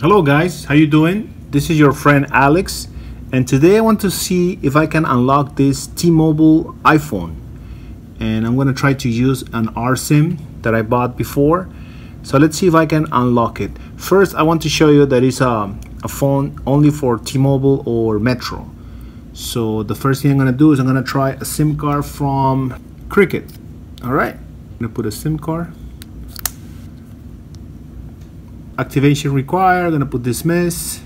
Hello guys, how you doing? This is your friend Alex and today I want to see if I can unlock this T-Mobile iPhone. And I'm gonna try to use an RSIM that I bought before. So let's see if I can unlock it. First I want to show you that it's a, a phone only for T-Mobile or Metro. So the first thing I'm gonna do is I'm gonna try a SIM card from Cricket. Alright I'm gonna put a SIM card activation required I'm gonna put dismiss.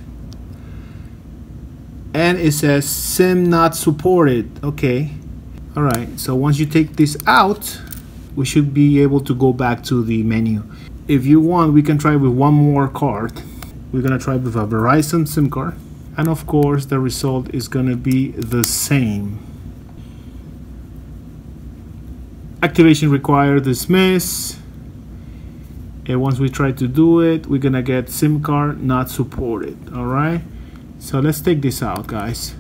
And it says sim not supported. Okay. All right so once you take this out we should be able to go back to the menu. If you want we can try with one more card. We're gonna try with a Verizon SIM card. And of course the result is gonna be the same. Activation required dismiss once we try to do it we're gonna get SIM card not supported all right? So let's take this out guys.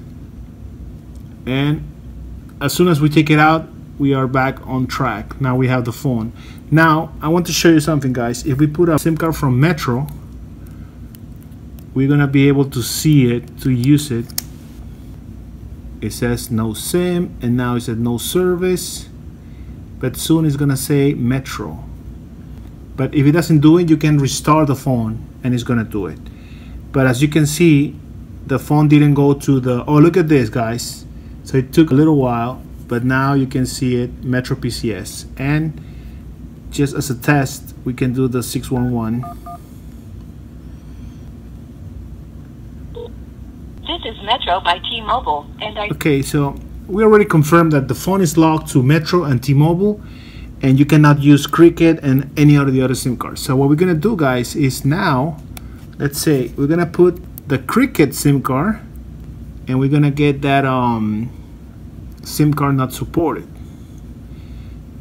And as soon as we take it out we are back on track. Now we have the phone. Now I want to show you something guys. If we put a SIM card from Metro we're gonna be able to see it to use it. It says no SIM and now it says no service. But soon it's gonna say Metro but if it doesn't do it you can restart the phone and it's gonna do it. But as you can see the phone didn't go to the oh look at this guys. So it took a little while but now you can see it Metro PCS and just as a test we can do the 611 This is Metro by T-Mobile, and I okay so we already confirmed that the phone is locked to Metro and T-Mobile and you cannot use Cricket and any of the other SIM cards. So what we're gonna do guys is now, let's say we're gonna put the Cricket SIM card and we're gonna get that um, SIM card not supported.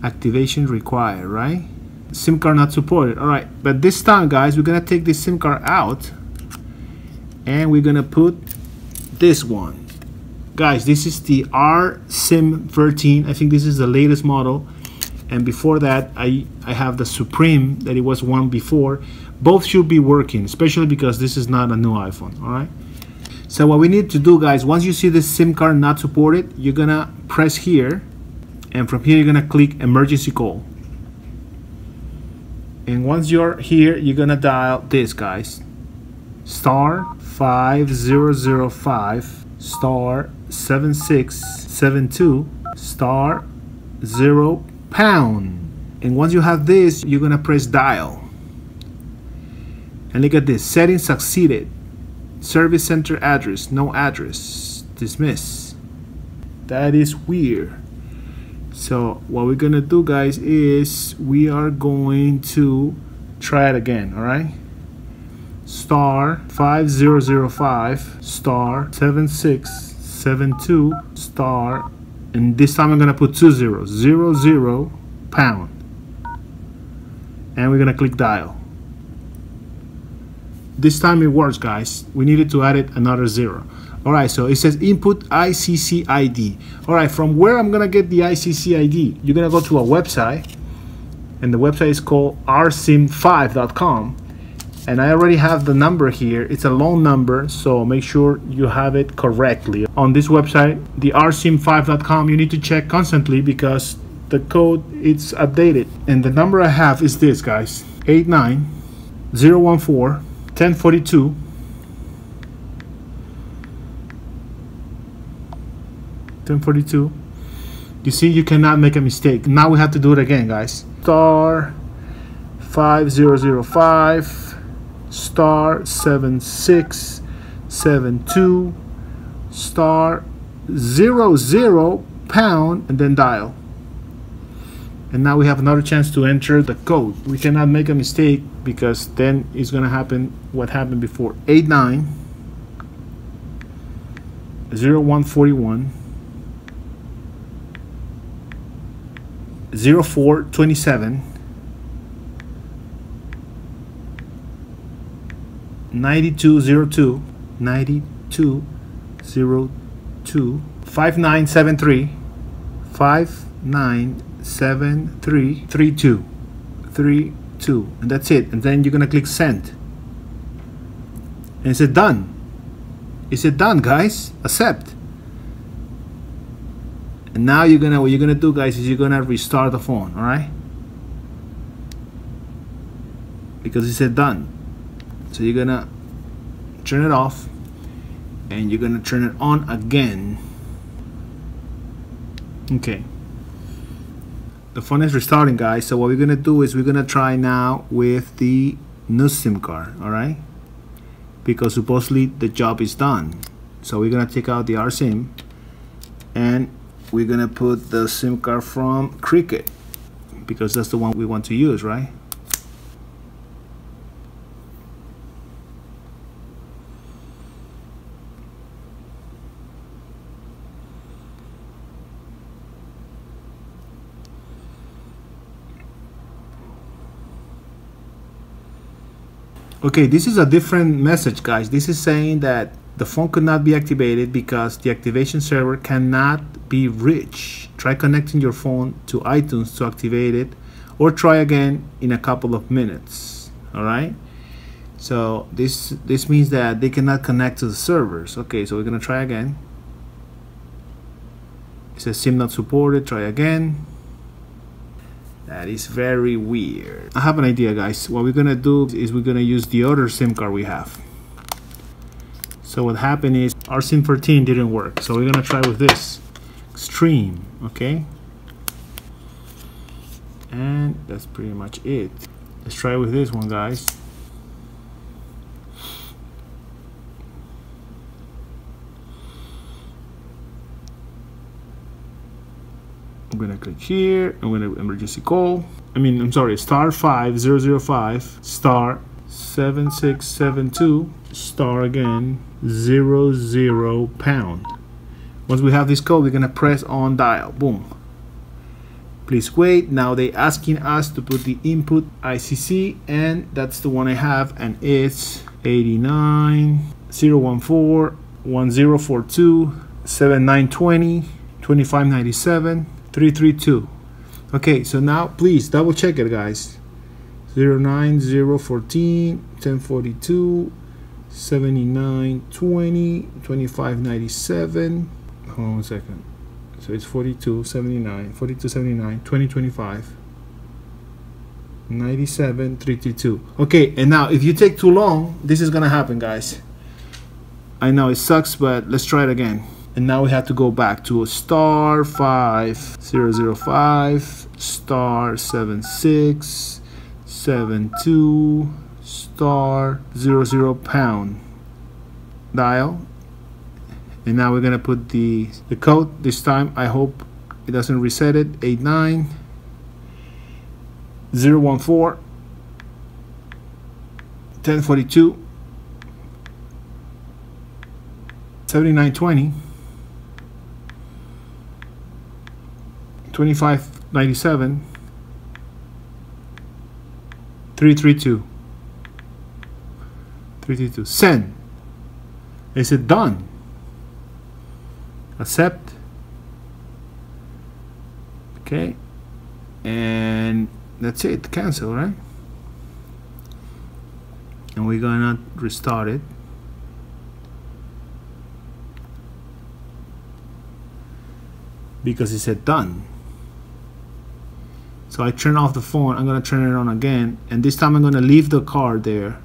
Activation required, right? SIM card not supported, all right. But this time guys, we're gonna take this SIM card out and we're gonna put this one. Guys, this is the R SIM 13. I think this is the latest model and before that I, I have the Supreme that it was one before. Both should be working especially because this is not a new iPhone alright so what we need to do guys once you see this SIM card not supported you're gonna press here and from here you're gonna click emergency call. And once you're here you're gonna dial this guys. Star 5005 star 7672 star 0 pound. And once you have this you're gonna press dial. And look at this setting succeeded. Service center address no address dismiss. That is weird. So what we're gonna do guys is we are going to try it again all right? Star 5005 star 7672 star and this time I'm gonna put two zeros. Zero zero pound. And we're gonna click dial. This time it works guys. We needed to add it another zero. All right so it says input ICC ID all right from where I'm gonna get the ICC ID you're gonna go to a website and the website is called rsim5.com and I already have the number here. It's a long number so make sure you have it correctly. On this website the rsim5.com you need to check constantly because the code it's updated. And the number I have is this guys. 89014 1042 1042 you see you cannot make a mistake. Now we have to do it again guys. Star 5005 star 7672 star 00 pound and then dial. And now we have another chance to enter the code. We cannot make a mistake because then it's gonna happen what happened before. 89 0141 0427 9202 9202 5973 5973 32 32 and that's it. And then you're gonna click send. And it said done it said done guys? Accept. And now you're gonna what you're gonna do guys is you're gonna restart the phone all right? Because it said done so you're gonna turn it off and you're gonna turn it on again. Okay. The phone is restarting guys. So what we're gonna do is we're gonna try now with the new SIM card all right? Because supposedly the job is done. So we're gonna take out the RSIM and we're gonna put the SIM card from Cricket because that's the one we want to use right Okay, this is a different message, guys. This is saying that the phone could not be activated because the activation server cannot be reached. Try connecting your phone to iTunes to activate it or try again in a couple of minutes. All right? So this this means that they cannot connect to the servers. Okay, so we're going to try again. It says SIM not supported. Try again. That is very weird. I have an idea, guys. What we're gonna do is we're gonna use the other SIM card we have. So what happened is RSIM 14 didn't work. So we're gonna try with this. Extreme, okay? And that's pretty much it. Let's try with this one, guys. I'm gonna click here. I'm gonna emergency call. I mean, I'm sorry, star five zero zero five star seven six seven two star again zero zero pound. Once we have this code, we're gonna press on dial. Boom. Please wait. Now they asking us to put the input ICC, and that's the one I have, and it's 89 014 1042 7920 2597 332 okay so now please double check it guys. 09014 1042 79 20 25 97 hold on one second. So it's 42 79 42 79 20 25 97 332 okay and now if you take too long this is gonna happen guys. I know it sucks but let's try it again and now we have to go back to a star 5005 star 76 72 star 00 pound dial. And now we're gonna put the the code this time. I hope it doesn't reset it. 89 014 1042 7920 2597 332 332 send. Is it done? Accept. Okay. And that's it. Cancel right? And we're gonna restart it. Because it said done so I turn off the phone I'm gonna turn it on again and this time I'm gonna leave the card there.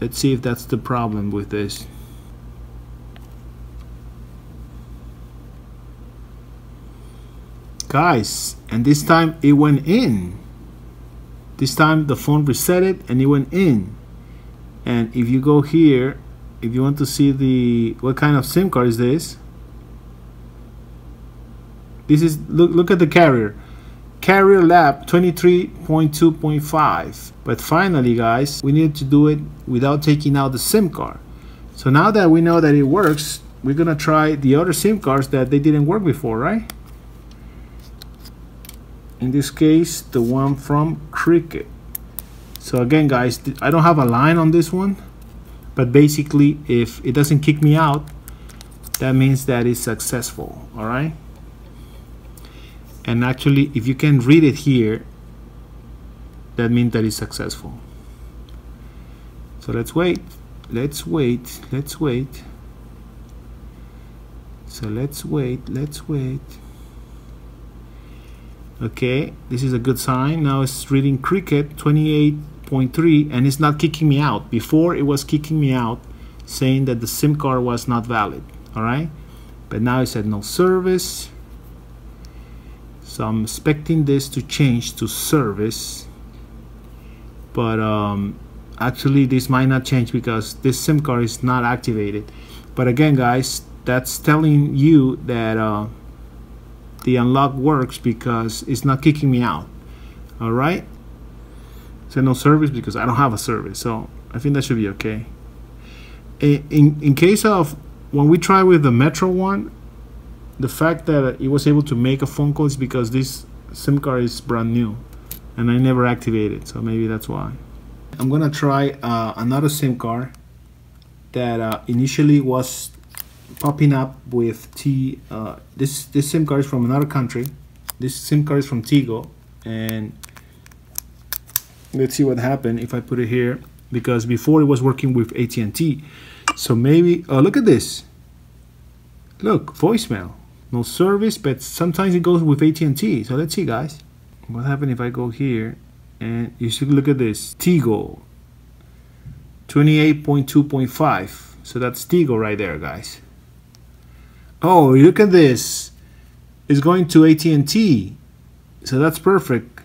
Let's see if that's the problem with this. Guys and this time it went in. This time the phone reset it and it went in. And if you go here if you want to see the what kind of SIM card is this this is look look at the carrier. Carrier lab 23.2.5 but finally guys we need to do it without taking out the SIM card. So now that we know that it works we're gonna try the other SIM cards that they didn't work before right? In this case the one from Cricket. So again guys I don't have a line on this one but basically if it doesn't kick me out that means that it's successful all right and actually if you can read it here that means that it's successful. So let's wait. Let's wait. Let's wait. So let's wait. Let's wait. Okay this is a good sign. Now it's reading cricket 28.3 and it's not kicking me out. Before it was kicking me out saying that the SIM card was not valid. All right? But now it said no service so I'm expecting this to change to service but um, actually this might not change because this SIM card is not activated. But again guys that's telling you that uh, the unlock works because it's not kicking me out. All right so no service because I don't have a service so I think that should be okay. In, in case of when we try with the Metro one the fact that it was able to make a phone call is because this SIM card is brand new and I never activated it, so maybe that's why I'm gonna try uh, another SIM card that uh, initially was popping up with T. Uh, this this SIM card is from another country. This SIM card is from Tigo, and let's see what happened if I put it here because before it was working with AT&T. So maybe oh look at this. Look voicemail, no service, but sometimes it goes with AT&T. So let's see, guys. What happened if I go here and you should look at this Tigo 28.2.5. So that's Tigo right there, guys. Oh, look at this. It's going to AT&T. So that's perfect.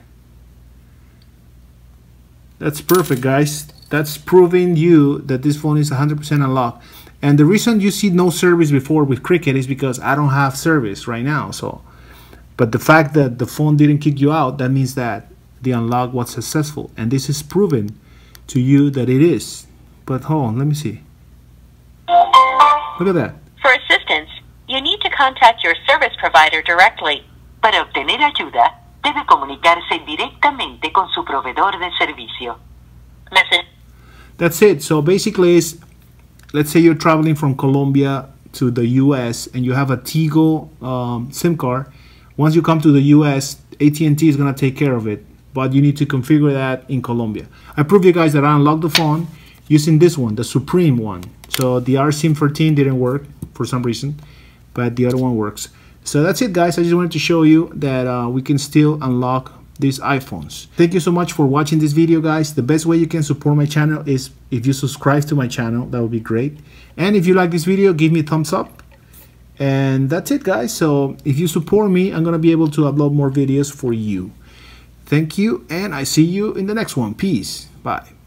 That's perfect, guys. That's proving you that this phone is 100% unlocked. And the reason you see no service before with Cricket is because I don't have service right now. So, but the fact that the phone didn't kick you out, that means that the unlock was successful. And this is proven to you that it is. But hold on, let me see. Look at that. For assistance, you need to contact your service provider directly. Para obtener ayuda, debe comunicarse directamente con su proveedor de servicio. Message. That's it. So basically, is let's say you're traveling from Colombia to the U.S. and you have a Tigo um, SIM card. Once you come to the U.S., AT&T is gonna take care of it, but you need to configure that in Colombia. I proved you guys that I unlocked the phone using this one, the Supreme one. So the RSIM 13 didn't work for some reason but the other one works. So that's it guys, I just wanted to show you that uh, we can still unlock these iPhones. Thank you so much for watching this video guys. The best way you can support my channel is if you subscribe to my channel, that would be great. And if you like this video, give me a thumbs up. And that's it guys, so if you support me, I'm gonna be able to upload more videos for you. Thank you, and I see you in the next one. Peace. Bye.